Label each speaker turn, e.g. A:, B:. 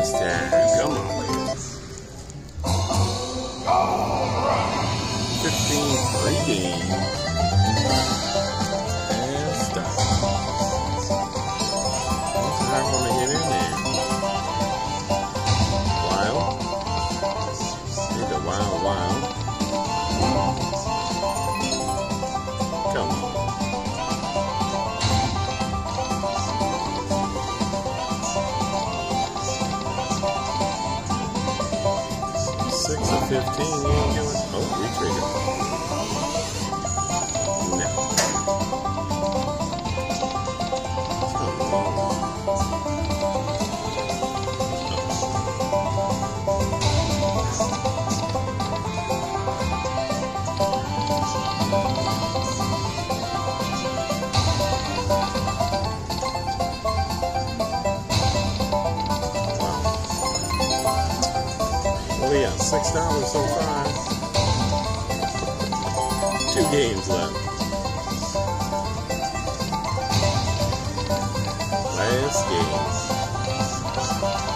A: this time. Come on, ladies. 15 free games. And stop. 15. Oh, retrigger. Well, yeah, six dollars so far. Two games left. Last game.